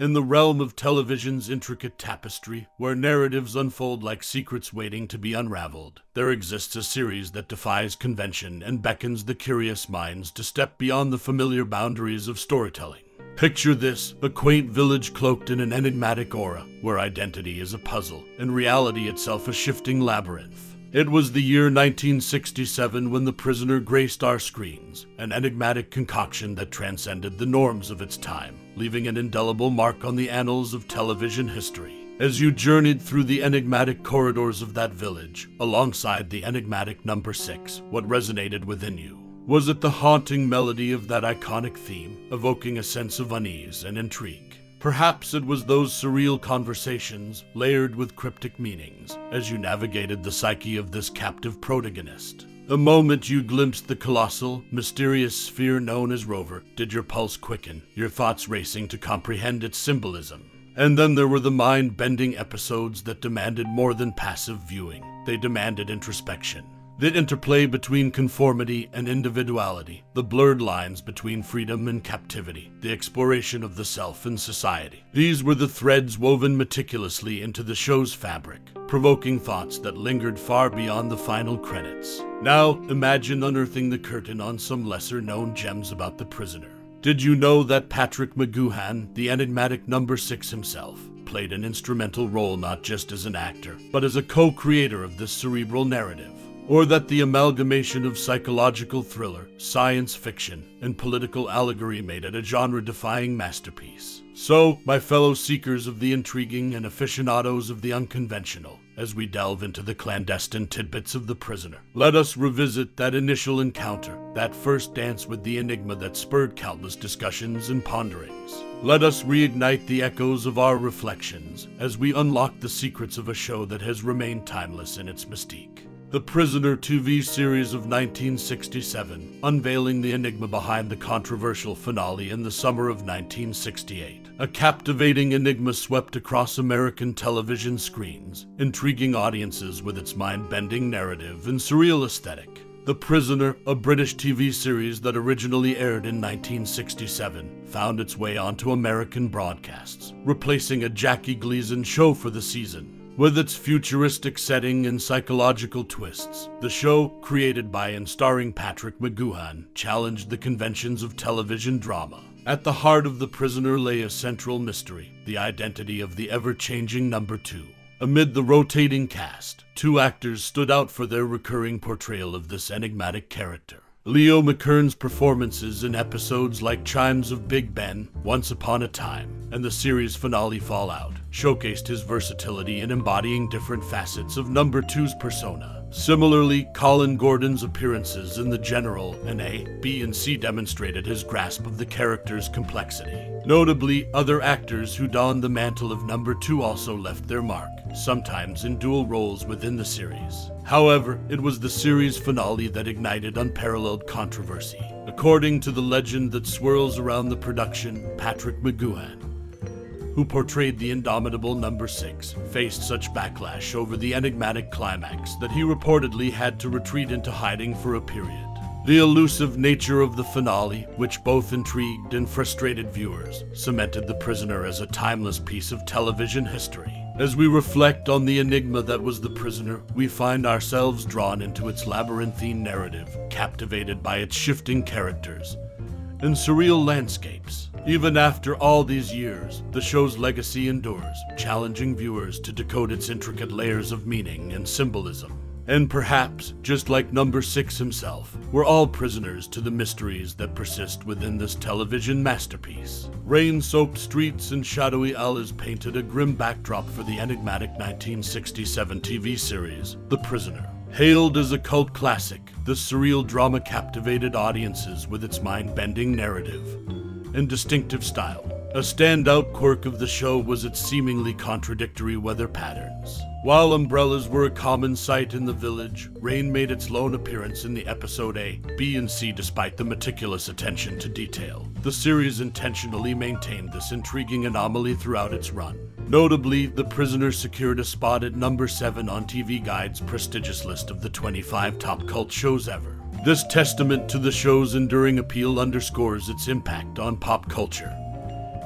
In the realm of television's intricate tapestry, where narratives unfold like secrets waiting to be unraveled, there exists a series that defies convention and beckons the curious minds to step beyond the familiar boundaries of storytelling. Picture this a quaint village cloaked in an enigmatic aura, where identity is a puzzle and reality itself a shifting labyrinth. It was the year 1967 when The Prisoner graced our screens, an enigmatic concoction that transcended the norms of its time, leaving an indelible mark on the annals of television history. As you journeyed through the enigmatic corridors of that village, alongside the enigmatic number six, what resonated within you? Was it the haunting melody of that iconic theme, evoking a sense of unease and intrigue? Perhaps it was those surreal conversations, layered with cryptic meanings, as you navigated the psyche of this captive protagonist. The moment you glimpsed the colossal, mysterious sphere known as Rover, did your pulse quicken, your thoughts racing to comprehend its symbolism. And then there were the mind bending episodes that demanded more than passive viewing, they demanded introspection. The interplay between conformity and individuality, the blurred lines between freedom and captivity, the exploration of the self and society. These were the threads woven meticulously into the show's fabric, provoking thoughts that lingered far beyond the final credits. Now, imagine unearthing the curtain on some lesser known gems about the prisoner. Did you know that Patrick McGoohan, the enigmatic number six himself, played an instrumental role not just as an actor, but as a co creator of this cerebral narrative? or that the amalgamation of psychological thriller, science fiction, and political allegory made it a genre defying masterpiece. So, my fellow seekers of the intriguing and aficionados of the unconventional, as we delve into the clandestine tidbits of the prisoner, let us revisit that initial encounter, that first dance with the enigma that spurred countless discussions and ponderings. Let us reignite the echoes of our reflections as we unlock the secrets of a show that has remained timeless in its mystique. The Prisoner TV series of 1967, unveiling the enigma behind the controversial finale in the summer of 1968. A captivating enigma swept across American television screens, intriguing audiences with its mind bending narrative and surreal aesthetic. The Prisoner, a British TV series that originally aired in 1967, found its way onto American broadcasts, replacing a Jackie Gleason show for the season. With its futuristic setting and psychological twists, the show, created by and starring Patrick McGoohan, challenged the conventions of television drama. At the heart of The Prisoner lay a central mystery the identity of the ever changing number two. Amid the rotating cast, two actors stood out for their recurring portrayal of this enigmatic character. Leo McKern's performances in episodes like Chimes of Big Ben, Once Upon a Time, and the series finale Fallout showcased his versatility in embodying different facets of Number Two's persona. Similarly, Colin Gordon's appearances in The General and A, B, and C demonstrated his grasp of the character's complexity. Notably, other actors who donned the mantle of Number Two also left their mark, sometimes in dual roles within the series. However, it was the series finale that ignited unparalleled controversy. According to the legend that swirls around the production, Patrick McGoohan, who portrayed the indomitable number 6, faced such backlash over the enigmatic climax that he reportedly had to retreat into hiding for a period. The elusive nature of the finale, which both intrigued and frustrated viewers, cemented The Prisoner as a timeless piece of television history. As we reflect on the enigma that was the prisoner, we find ourselves drawn into its labyrinthine narrative, captivated by its shifting characters and surreal landscapes. Even after all these years, the show's legacy endures, challenging viewers to decode its intricate layers of meaning and symbolism. And perhaps, just like Number 6 himself, we're all prisoners to the mysteries that persist within this television masterpiece. Rain soaked streets and shadowy alleys painted a grim backdrop for the enigmatic 1967 TV series, The Prisoner. Hailed as a cult classic, the surreal drama captivated audiences with its mind bending narrative and distinctive style. A standout quirk of the show was its seemingly contradictory weather patterns. While umbrellas were a common sight in the village, rain made its lone appearance in the episode A, B, and C despite the meticulous attention to detail. The series intentionally maintained this intriguing anomaly throughout its run. Notably, The Prisoner secured a spot at number 7 on TV Guide's prestigious list of the 25 top cult shows ever. This testament to the show's enduring appeal underscores its impact on pop culture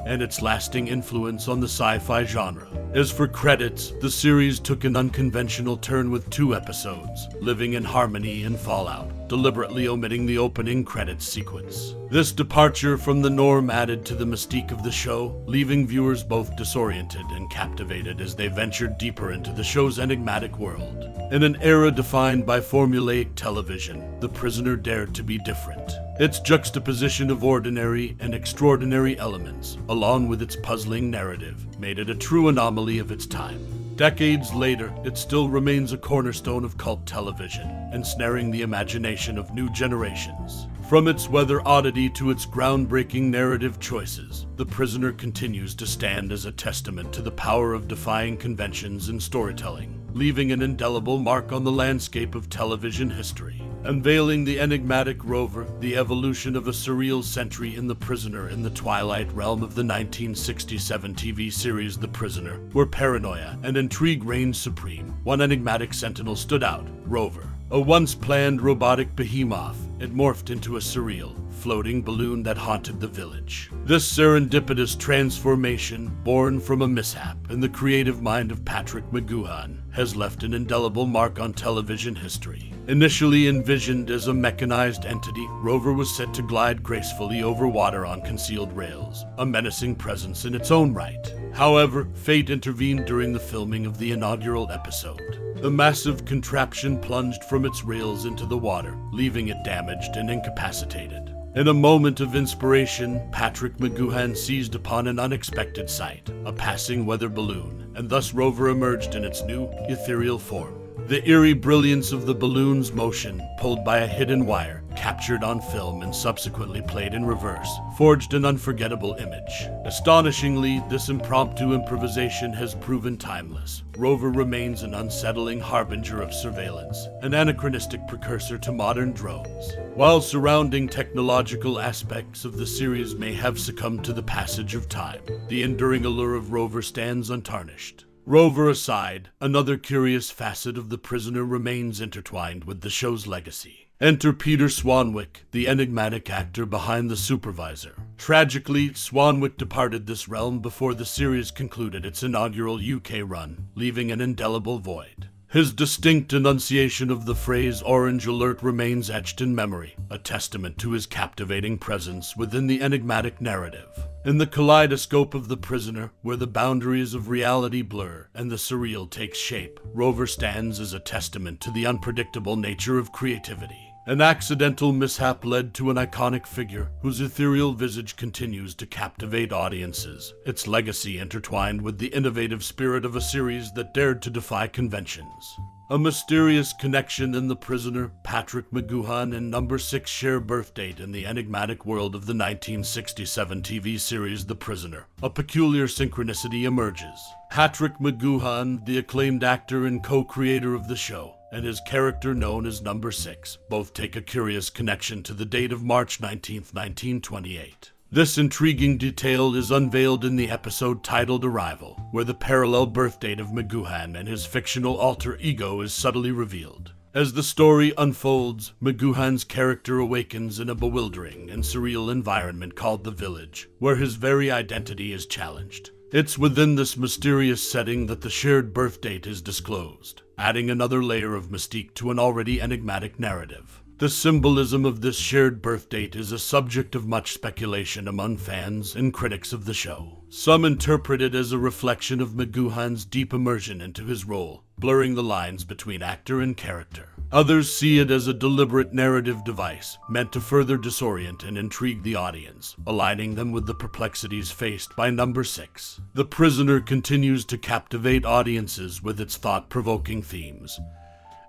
and its lasting influence on the sci fi genre. As for credits, the series took an unconventional turn with two episodes, Living in Harmony and Fallout, deliberately omitting the opening credits sequence. This departure from the norm added to the mystique of the show, leaving viewers both disoriented and captivated as they ventured deeper into the show's enigmatic world. In an era defined by formulaic television, The Prisoner dared to be different. Its juxtaposition of ordinary and extraordinary elements, along with its puzzling narrative, made it a true anomaly of its time. Decades later, it still remains a cornerstone of cult television, ensnaring the imagination of new generations. From its weather oddity to its groundbreaking narrative choices, The Prisoner continues to stand as a testament to the power of defying conventions in storytelling, leaving an indelible mark on the landscape of television history. Unveiling the enigmatic rover, the evolution of a surreal century in The Prisoner in the twilight realm of the 1967 TV series The Prisoner, where paranoia and intrigue reigned supreme, one enigmatic sentinel stood out Rover. A once planned robotic behemoth, it morphed into a surreal, floating balloon that haunted the village. This serendipitous transformation, born from a mishap in the creative mind of Patrick McGoohan, has left an indelible mark on television history. Initially envisioned as a mechanized entity, Rover was set to glide gracefully over water on concealed rails, a menacing presence in its own right. However, fate intervened during the filming of the inaugural episode. The massive contraption plunged from its rails into the water, leaving it damaged and incapacitated. In a moment of inspiration, Patrick McGoohan seized upon an unexpected sight a passing weather balloon, and thus Rover emerged in its new, ethereal form. The eerie brilliance of the balloon's motion, pulled by a hidden wire, captured on film and subsequently played in reverse, forged an unforgettable image. Astonishingly, this impromptu improvisation has proven timeless. Rover remains an unsettling harbinger of surveillance, an anachronistic precursor to modern drones. While surrounding technological aspects of the series may have succumbed to the passage of time, the enduring allure of Rover stands untarnished. Rover aside, another curious facet of the prisoner remains intertwined with the show's legacy. Enter Peter Swanwick, the enigmatic actor behind the supervisor. Tragically, Swanwick departed this realm before the series concluded its inaugural UK run, leaving an indelible void. His distinct enunciation of the phrase Orange Alert remains etched in memory, a testament to his captivating presence within the enigmatic narrative. In the kaleidoscope of the prisoner, where the boundaries of reality blur and the surreal takes shape, Rover stands as a testament to the unpredictable nature of creativity. An accidental mishap led to an iconic figure whose ethereal visage continues to captivate audiences, its legacy intertwined with the innovative spirit of a series that dared to defy conventions. A mysterious connection in The Prisoner, Patrick McGoohan and Number 6 share birthdate in the enigmatic world of the 1967 TV series The Prisoner. A peculiar synchronicity emerges. Patrick McGoohan, the acclaimed actor and co-creator of the show, and his character known as Number 6 both take a curious connection to the date of March 19, 1928. This intriguing detail is unveiled in the episode titled Arrival, where the parallel birth date of McGoohan and his fictional alter ego is subtly revealed. As the story unfolds, McGoohan's character awakens in a bewildering and surreal environment called the Village, where his very identity is challenged. It's within this mysterious setting that the shared birth date is disclosed, adding another layer of mystique to an already enigmatic narrative. The symbolism of this shared birth date is a subject of much speculation among fans and critics of the show. Some interpret it as a reflection of McGoohan's deep immersion into his role, blurring the lines between actor and character. Others see it as a deliberate narrative device meant to further disorient and intrigue the audience, aligning them with the perplexities faced by Number 6. The Prisoner continues to captivate audiences with its thought provoking themes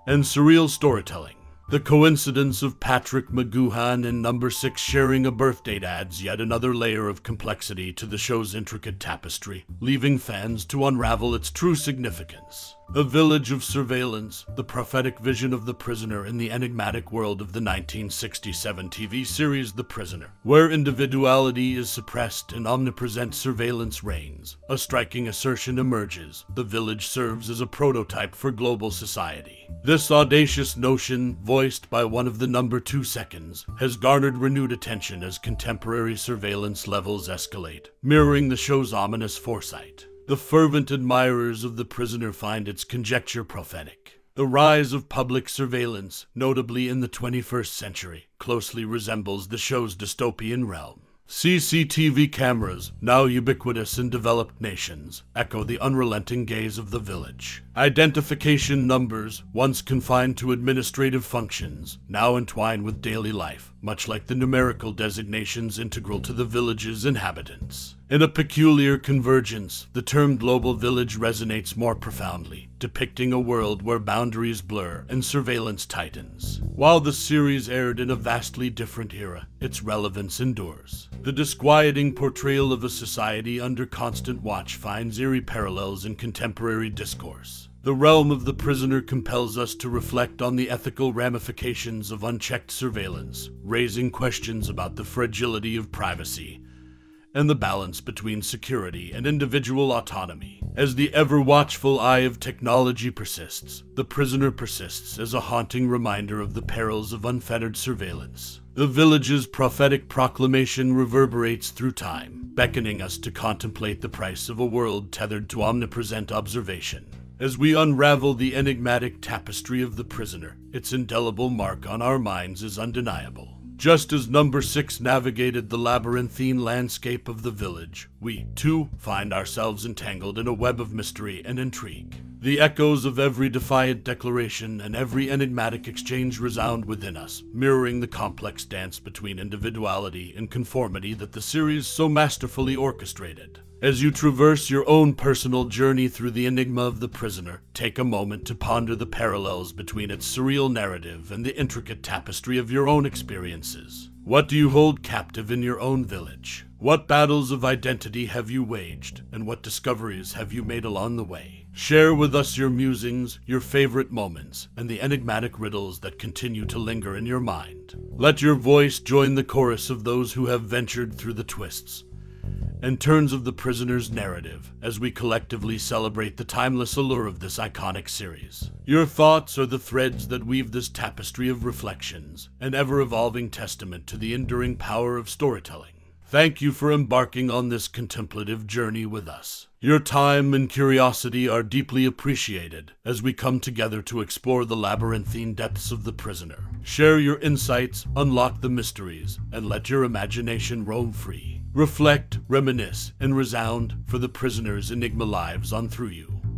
and surreal storytelling. The coincidence of Patrick McGoohan and Number 6 sharing a birthdate adds yet another layer of complexity to the show's intricate tapestry, leaving fans to unravel its true significance. A village of surveillance, the prophetic vision of the prisoner in the enigmatic world of the 1967 TV series The Prisoner, where individuality is suppressed and omnipresent surveillance reigns. A striking assertion emerges the village serves as a prototype for global society. This audacious notion, voiced by one of the number two seconds, has garnered renewed attention as contemporary surveillance levels escalate, mirroring the show's ominous foresight. The fervent admirers of the prisoner find its conjecture prophetic. The rise of public surveillance, notably in the 21st century, closely resembles the show's dystopian realm. CCTV cameras, now ubiquitous in developed nations, echo the unrelenting gaze of the village. Identification numbers, once confined to administrative functions, now entwine with daily life, much like the numerical designations integral to the village's inhabitants. In a peculiar convergence, the term global village resonates more profoundly, depicting a world where boundaries blur and surveillance tightens. While the series aired in a vastly different era, its relevance endures. The disquieting portrayal of a society under constant watch finds eerie parallels in contemporary discourse. The realm of the prisoner compels us to reflect on the ethical ramifications of unchecked surveillance, raising questions about the fragility of privacy and the balance between security and individual autonomy. As the ever watchful eye of technology persists, the prisoner persists as a haunting reminder of the perils of unfettered surveillance. The village's prophetic proclamation reverberates through time, beckoning us to contemplate the price of a world tethered to omnipresent observation. As we unravel the enigmatic tapestry of the prisoner, its indelible mark on our minds is undeniable. Just as number six navigated the labyrinthine landscape of the village, we, too, find ourselves entangled in a web of mystery and intrigue. The echoes of every defiant declaration and every enigmatic exchange resound within us, mirroring the complex dance between individuality and conformity that the series so masterfully orchestrated. As you traverse your own personal journey through the enigma of the prisoner, take a moment to ponder the parallels between its surreal narrative and the intricate tapestry of your own experiences. What do you hold captive in your own village? What battles of identity have you waged, and what discoveries have you made along the way? Share with us your musings, your favorite moments, and the enigmatic riddles that continue to linger in your mind. Let your voice join the chorus of those who have ventured through the twists and turns of the prisoner's narrative as we collectively celebrate the timeless allure of this iconic series. Your thoughts are the threads that weave this tapestry of reflections, an ever evolving testament to the enduring power of storytelling. Thank you for embarking on this contemplative journey with us. Your time and curiosity are deeply appreciated as we come together to explore the labyrinthine depths of the prisoner. Share your insights, unlock the mysteries, and let your imagination roam free. Reflect, reminisce, and resound, for the prisoner's enigma lives on through you.